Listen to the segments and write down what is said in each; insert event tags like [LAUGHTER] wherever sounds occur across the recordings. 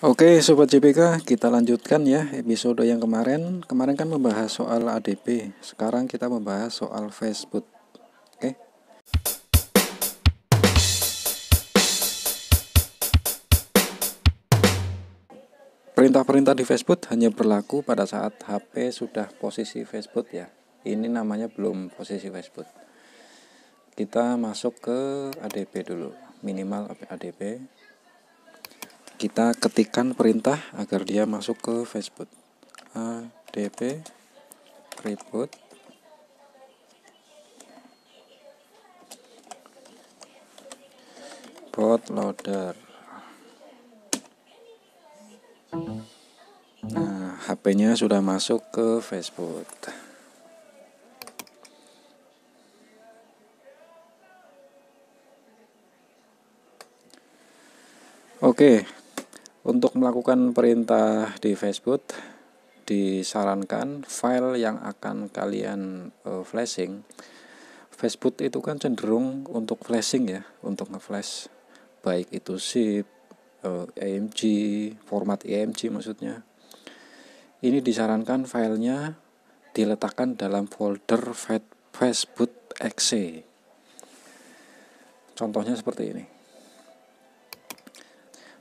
Oke Sobat JPK kita lanjutkan ya episode yang kemarin. Kemarin kan membahas soal ADP Sekarang kita membahas soal Facebook. Oke. Perintah-perintah di Facebook hanya berlaku pada saat HP sudah posisi Facebook ya. Ini namanya belum posisi Facebook. Kita masuk ke ADP dulu Minimal ADP kita ketikkan perintah agar dia masuk ke Facebook. Adp reboot. Bootloader nah HP-nya sudah masuk ke Facebook. Oke, untuk melakukan perintah di Facebook, disarankan file yang akan kalian uh, flashing. Facebook itu kan cenderung untuk flashing ya, untuk ngeflash baik itu zip, uh, AMG, format AMG maksudnya. Ini disarankan filenya diletakkan dalam folder Facebook exe. Contohnya seperti ini.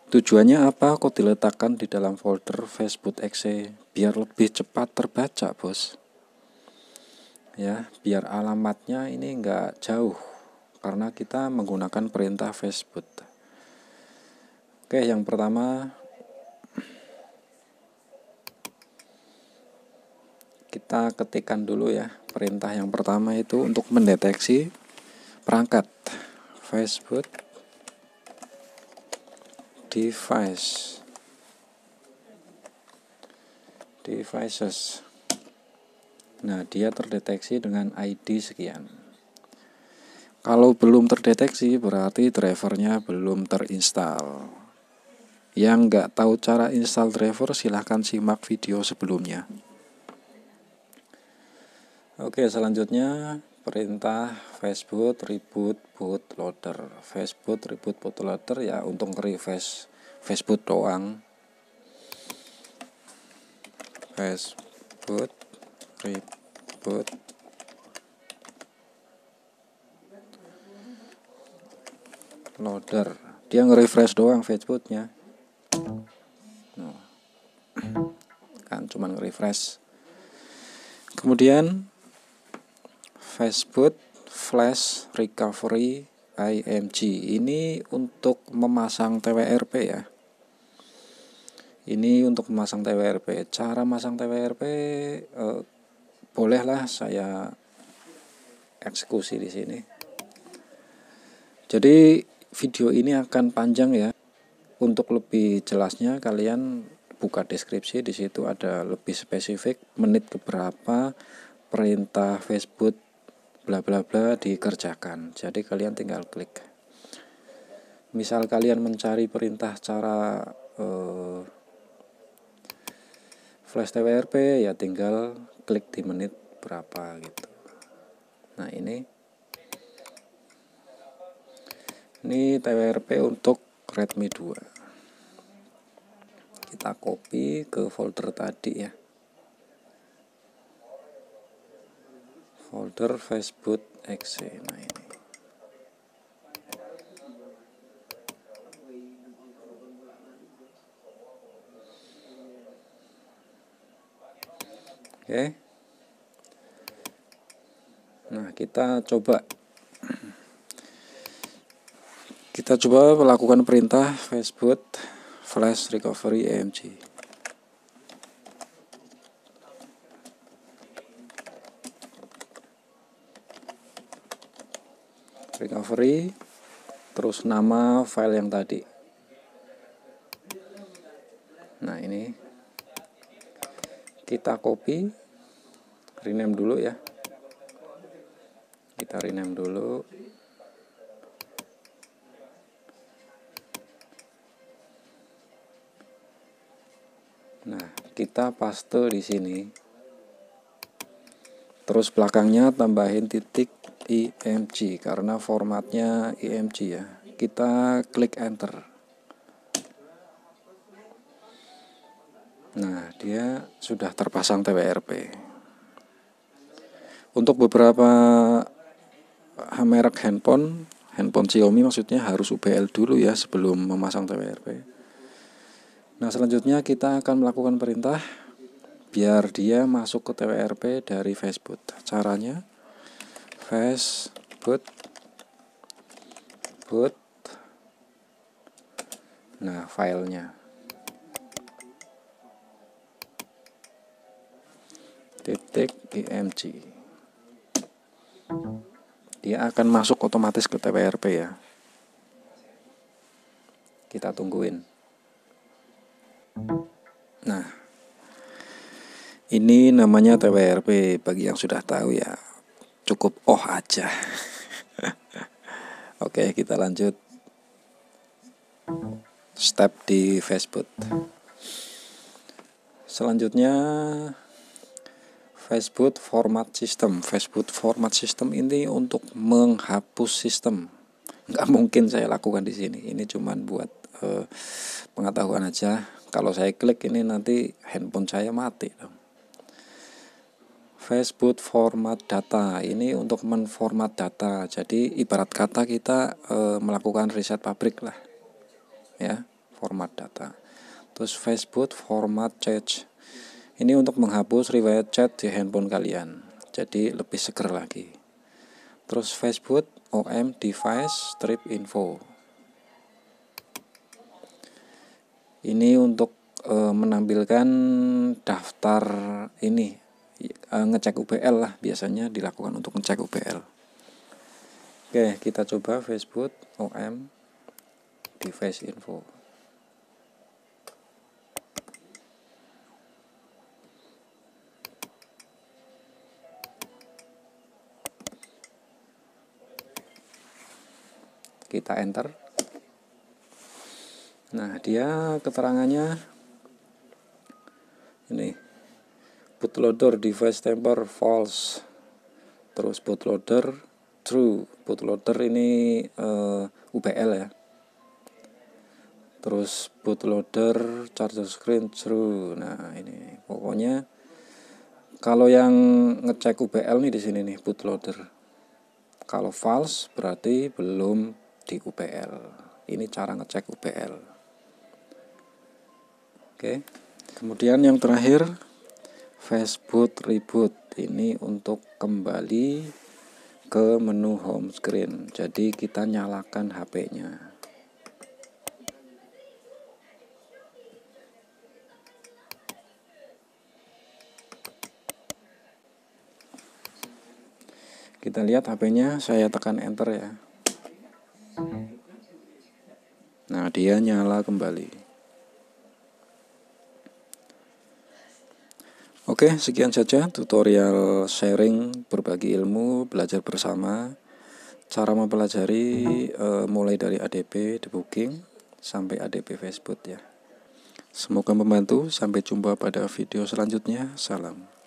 Tujuannya apa kok diletakkan di dalam folder Facebook exe biar lebih cepat terbaca bos? Ya biar alamatnya ini enggak jauh karena kita menggunakan perintah Facebook. Oke yang pertama kita ketikkan dulu ya perintah yang pertama itu untuk mendeteksi perangkat Facebook device. Devices. Nah dia terdeteksi dengan ID sekian. Kalau belum terdeteksi berarti drivernya belum terinstall. Yang nggak tahu cara install driver silahkan simak video sebelumnya. Oke selanjutnya perintah Facebook reboot bootloader Facebook reboot bootloader ya untuk refresh Facebook doang. Facebook reboot. Loader. Dia nge-refresh doang Facebooknya. Nah, kan cuman nge-refresh. Kemudian Facebook Flash Recovery IMG ini untuk memasang TWRP ya. Ini untuk memasang TWRP cara masang TWRP eh, bolehlah saya eksekusi di sini. Jadi video ini akan panjang ya. Untuk lebih jelasnya kalian buka deskripsi. Di situ ada lebih spesifik menit keberapa perintah Facebook bla bla bla dikerjakan. Jadi kalian tinggal klik. Misal kalian mencari perintah cara uh, flash TWRP ya tinggal klik di menit berapa gitu. Nah ini. Ini TWRP untuk Redmi 2 kita copy ke folder tadi ya folder Facebook exe nah ini. Oke. Nah kita coba. Kita coba melakukan perintah Facebook flash recovery AMG recovery terus nama file yang tadi. Nah ini kita copy rename dulu ya. Kita rename dulu. Nah kita paste di sini. Terus belakangnya tambahin titik IMG karena formatnya IMG ya kita klik enter Nah, dia sudah terpasang TWRP. Untuk beberapa merek handphone, handphone Xiaomi maksudnya harus UBL dulu ya sebelum memasang TWRP. Nah, selanjutnya kita akan melakukan perintah biar dia masuk ke TWRP dari Facebook. Caranya Facebook boot Nah, filenya. Titik img dia akan masuk otomatis ke TWRP ya. Kita tungguin. Nah ini namanya TWRP bagi yang sudah tahu ya cukup oh aja [LAUGHS] oke kita lanjut step di Facebook selanjutnya Facebook format system. Facebook format system ini untuk menghapus sistem. Nggak [LAUGHS] mungkin saya lakukan di sini. Ini cuma buat uh, pengetahuan aja. Kalau saya klik ini nanti handphone saya mati dong. Facebook format data ini untuk menformat data. Jadi ibarat kata kita uh, melakukan riset pabrik lah, ya format data. Terus Facebook format change ini untuk menghapus riwayat chat di handphone kalian. Jadi lebih seger lagi. Terus Facebook OM device strip info. Ini untuk e, menampilkan daftar ini e, ngecek UBL lah biasanya dilakukan untuk ngecek UBL. Oke, kita coba Facebook OM device info. kita enter nah dia keterangannya ini bootloader device temper false terus bootloader true bootloader ini uh, eh, UBL ya terus bootloader charger screen true nah ini pokoknya kalau yang ngecek UBL nih di sini nih bootloader kalau false berarti belum di UPL. Ini cara ngecek UPL. Oke. Kemudian yang terakhir Facebook reboot. Ini untuk kembali ke menu home screen. Jadi kita nyalakan HP-nya. Kita lihat HP-nya, saya tekan enter ya. Nah, dia nyala kembali. Oke, sekian saja tutorial sharing berbagi ilmu, belajar bersama. Cara mempelajari e, mulai dari ADP debugging sampai ADP Facebook ya. Semoga membantu. Sampai jumpa pada video selanjutnya. Salam.